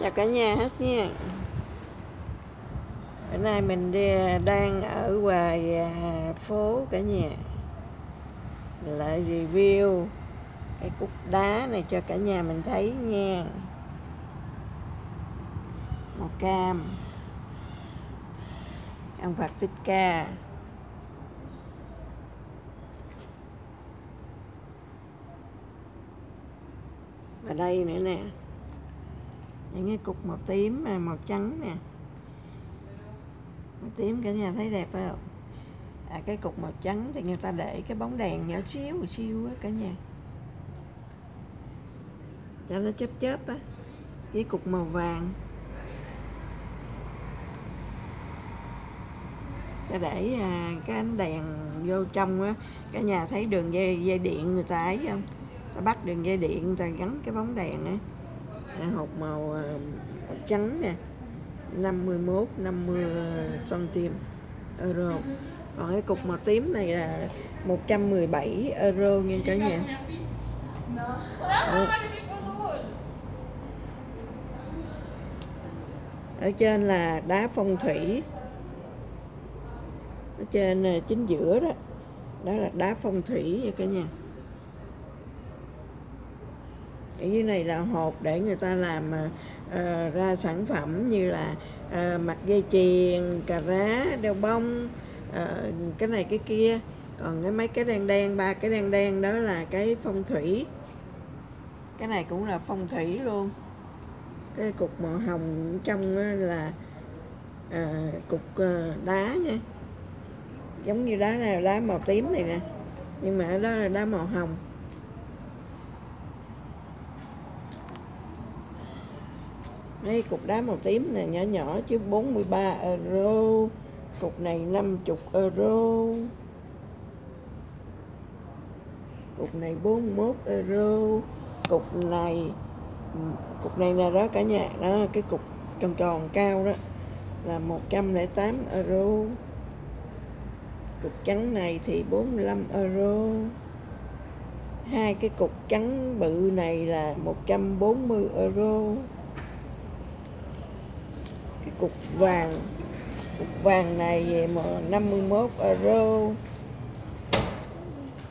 chào cả nhà hết nha. Bữa nay mình đi, đang ở ngoài à, phố cả nhà. Lại review cái cục đá này cho cả nhà mình thấy nha. Màu cam. Ông Phật Thích Ca. Và đây nữa nè những cái cục màu tím và màu trắng nè. Màu tím cả nhà thấy đẹp phải không? À, cái cục màu trắng thì người ta để cái bóng đèn nhỏ xíu xíu á cả nhà. Cho nó chớp chớp á với cục màu vàng. Cho để à, cái ánh đèn vô trong á cả nhà thấy đường dây dây điện người ta ấy không? Ta bắt đường dây điện người ta gắn cái bóng đèn á hộp màu, à, màu trắng nè 51 50 cm euro. Còn cái cục màu tím này là 117 euro nha cả nhà. Đó. ở trên là đá phong thủy. Ở trên chính giữa đó. Đó là đá phong thủy nha cả nhà ở dưới này là hộp để người ta làm uh, ra sản phẩm như là uh, mặt dây chuyền cà rá đeo bông uh, cái này cái kia. Còn cái mấy cái đen đen ba cái đen đen đó là cái phong thủy. Cái này cũng là phong thủy luôn. Cái cục màu hồng trong là uh, cục uh, đá nha. Giống như đá này đá màu tím này nè nhưng mà ở đó là đá màu hồng. Đây cục đá màu tím này nhỏ nhỏ chứ 43 euro. Cục này 50 euro. Cục này 41 euro. Cục này cục này là đó cả nhà. Đó, cái cục tròn tròn cao đó là 108 euro. Cục trắng này thì 45 euro. Hai cái cục trắng bự này là 140 euro cục vàng. Cục vàng này mà 51 euro.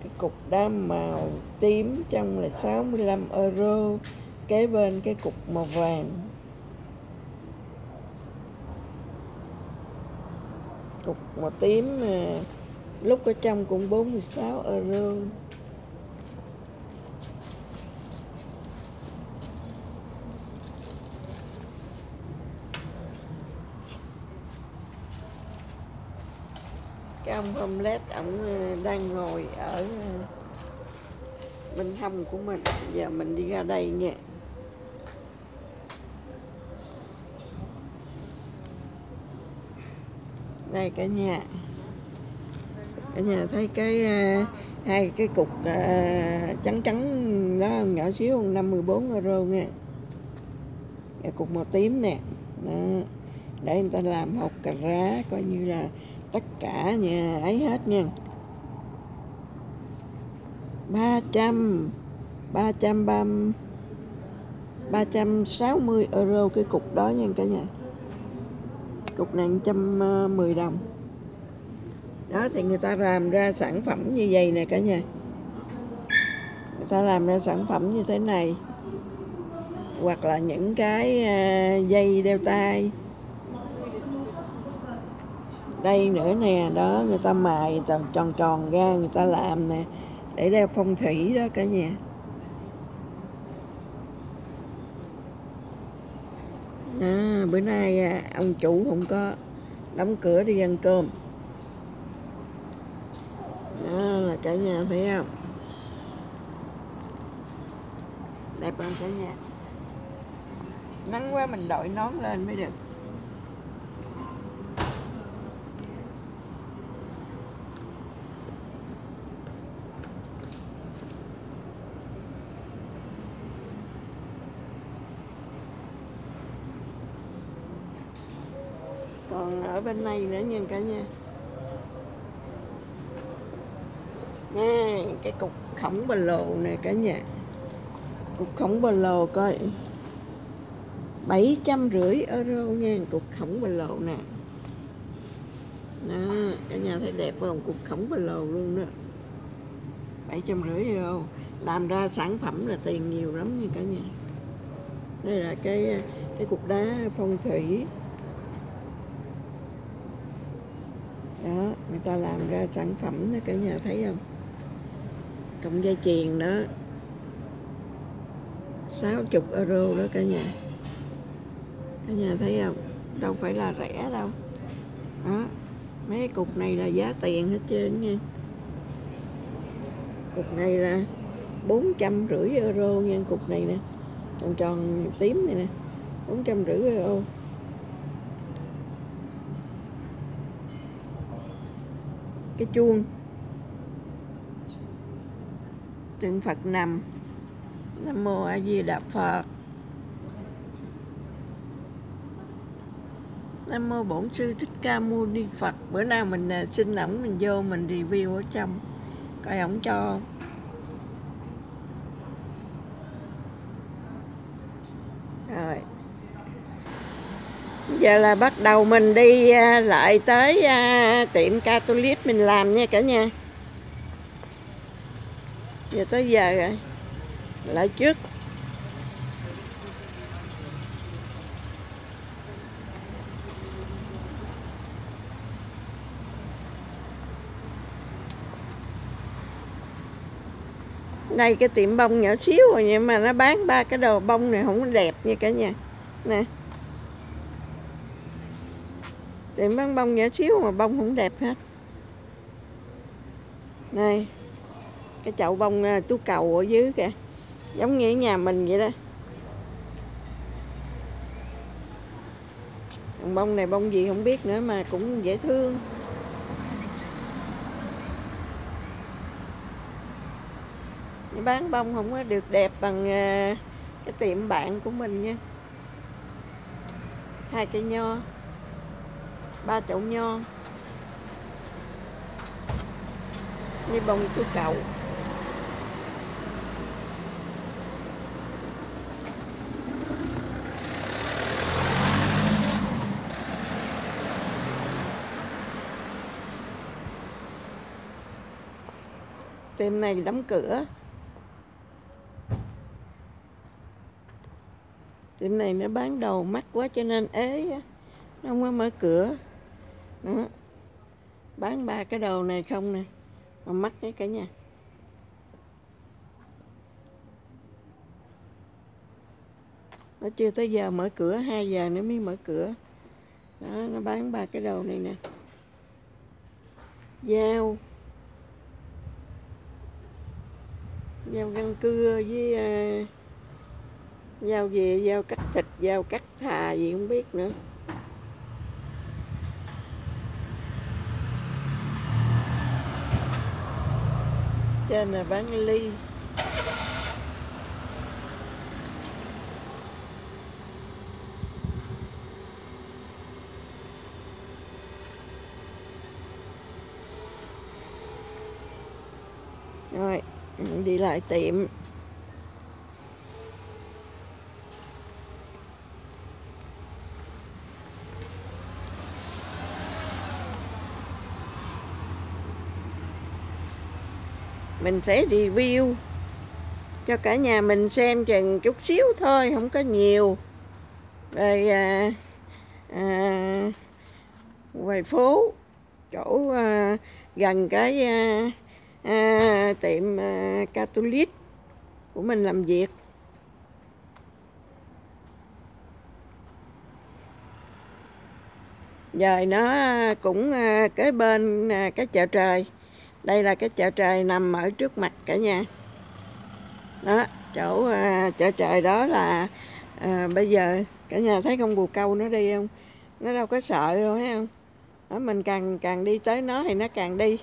Cái cục đá màu tím trong là 65 euro. Kế bên cái cục màu vàng. Cục màu tím à, lúc ở trong cũng 46 euro. Cái ông homeless ổng ờ, đang ngồi ở ờ, bên hông của mình. Giờ mình đi ra đây nha. Đây cả nhà. Cả nhà thấy cái uh, hai cái cục uh, trắng trắng đó nhỏ xíu 54 euro nha. Cái cục màu tím nè. Đó. để người ta làm hột cà rá coi như là tất cả nhà ấy hết nha. 300 330 360 euro cái cục đó nha cả nhà. Cục này 110 đồng. Đó, thì người ta làm ra sản phẩm như vậy nè cả nhà. Người ta làm ra sản phẩm như thế này. Hoặc là những cái à, dây đeo tay đây nữa nè đó người ta mài tờ tròn tròn ra người ta làm nè để đeo phong thủy đó cả nhà. À, bữa nay à, ông chủ không có đóng cửa đi ăn cơm. Đó là cả nhà thấy không? Đẹp không cả nhà? Nắng quá mình đội nón lên mới được. Còn ở bên này nữa nha cả nhà. Nha cái cục khổng bà lồ này cả nhà. Cục khổng bà lồ coi. Bảy trăm rưỡi euro nha, cục khổng bà lồ nè. Đó, cả nhà thấy đẹp không? Cục khổng bà lồ luôn đó. Bảy trăm rưỡi euro. Làm ra sản phẩm là tiền nhiều lắm nha cả nhà. Đây là cái cái cục đá phong thủy. Đó, người ta làm ra sản phẩm đó, cả nhà thấy không? Cộng dây chuyền đó. 60 euro đó cả nhà. Cả nhà thấy không? Đâu phải là rẻ đâu. Đó, mấy cục này là giá tiền hết trơn nha. Cục này là bốn trăm rưỡi euro nha, cục này nè. Còn tròn tím này nè, bốn trăm rưỡi euro. Cái chuông. Tượng Phật nằm. Nam Mô A Di Đà Phật. Nam Mô Bổn Sư Thích Ca Mâu Ni Phật. Bữa nào mình à, xin ổng mình vô mình review ở trong. Coi ổng cho Rồi Giờ là bắt đầu mình đi à, lại tới à, tiệm Catholic mình làm nha cả nhà. Giờ tới giờ rồi, Lại trước. Đây cái tiệm bông nhỏ xíu rồi nhưng mà nó bán ba cái đồ bông này không đẹp nha cả nhà. Nè tiệm bán bông nhỏ xíu mà bông không đẹp hết. Này cái chậu bông à, tú cầu ở dưới kìa. Giống như nhà mình vậy đó. Bông này bông gì không biết nữa mà cũng dễ thương. Bán bông không có được đẹp bằng à, cái tiệm bạn của mình nha. Hai cây nho ba chậu nho. Như bông chú cậu tiệm này đóng cửa. Tiệm này nó bán đầu mắc quá cho nên ế nó không có mở cửa đó. bán ba cái đồ này không nè. Mà mắc đấy cả nhà. Nó chưa tới giờ mở cửa 2 giờ nữa mới mở cửa. Đó nó bán ba cái đồ này nè. Dao. Dao găng cưa với uh, dao gì dao cắt thịt dao cắt thà gì không biết nữa. Trên là bán ly. Rồi đi lại tiệm. Mình sẽ review cho cả nhà mình xem chừng chút xíu thôi không có nhiều. Về à, à, ngoài phố chỗ à, gần cái à, à, tiệm à, Catholic của mình làm việc. Giờ nó cũng à, cái bên à, cái chợ trời đây là cái chợ trời nằm ở trước mặt cả nhà. Đó chỗ à, chợ trời đó là à, bây giờ cả nhà thấy con bù câu nó đi không? Nó đâu có sợ đâu thấy không? Đó, mình càng càng đi tới nó thì nó càng đi.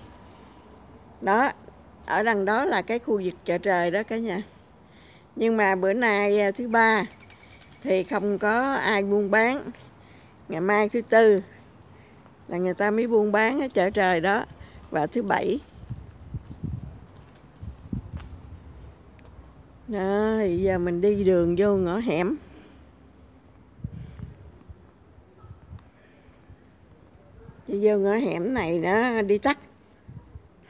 Đó ở đằng đó là cái khu vực chợ trời đó cả nhà. Nhưng mà bữa nay à, thứ ba thì không có ai buôn bán. Ngày mai thứ tư là người ta mới buôn bán ở chợ trời đó và thứ bảy. Đó thì giờ mình đi đường vô ngõ hẻm. Đi vô ngõ hẻm này đó đi tắt.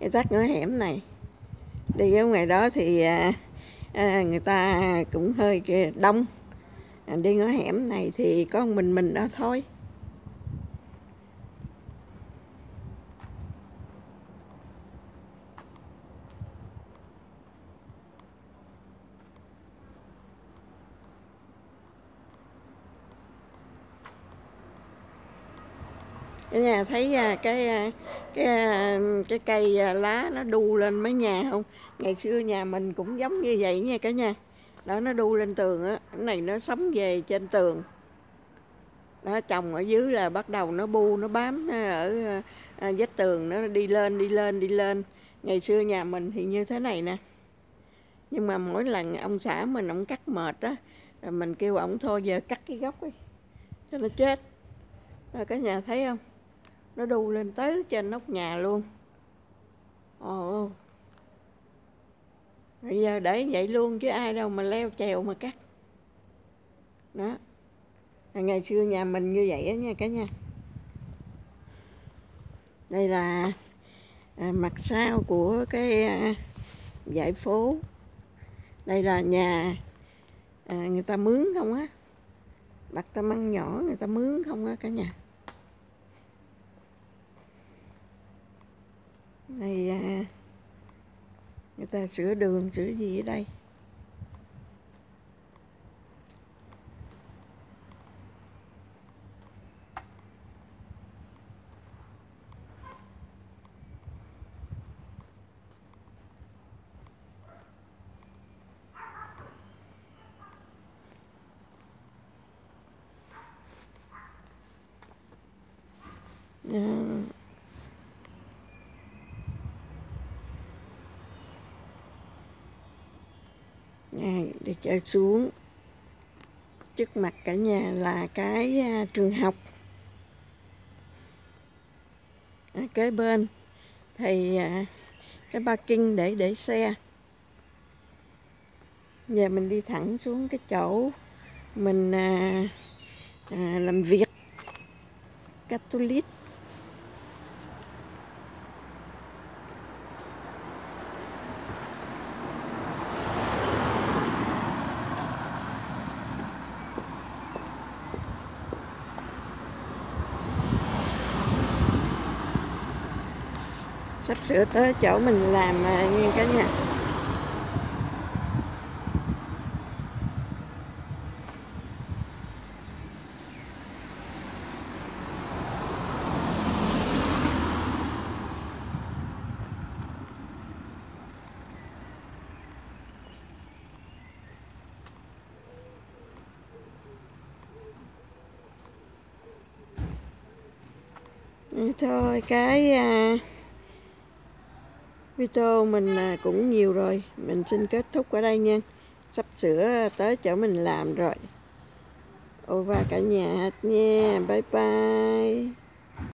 Đi tắt ngõ hẻm này. Đi ở ngoài đó thì à, à người ta cũng hơi đông. À, đi ngõ hẻm này thì có mình mình đó thôi. À, cái à, cái à, cái cây lá nó đu lên mấy nhà không? Ngày xưa nhà mình cũng giống như vậy nha cả nhà. Đó, nó đu lên tường á, cái này nó sống về trên tường. Nó trồng ở dưới là bắt đầu nó bu, nó bám, nó ở vách tường, nó đi lên đi lên đi lên. Ngày xưa nhà mình thì như thế này nè. Nhưng mà mỗi lần ông xã mình, ông cắt mệt á mình kêu ổng thôi, giờ cắt cái gốc đi, cho nó chết. Rồi cả nhà thấy không? Nó đu lên tới trên nóc nhà luôn. Ồ. Bây giờ để vậy luôn chứ ai đâu mà leo trèo mà cắt. Đó. Ngày xưa nhà mình như vậy á nha cả nhà. Đây là à, mặt sau của cái à, dãy phố. Đây là nhà à, người ta mướn không á? Đặt ta măng nhỏ người ta mướn không á cả nhà? Này à, người ta sửa đường sửa gì ở đây Yeah. Này để trở xuống. Trước mặt cả nhà là cái à, trường học. À, kế bên thì à, cái parking để để xe. Giờ mình đi thẳng xuống cái chỗ mình à, à, làm việc. Catholic. Sắp sửa tới chỗ mình làm à, nha cả nhà. Ừ, thôi cái à, video mình à, cũng nhiều rồi. Mình xin kết thúc ở đây nha. Sắp sửa tới chỗ mình làm rồi. Ô và cả nhà nha. Bye bye.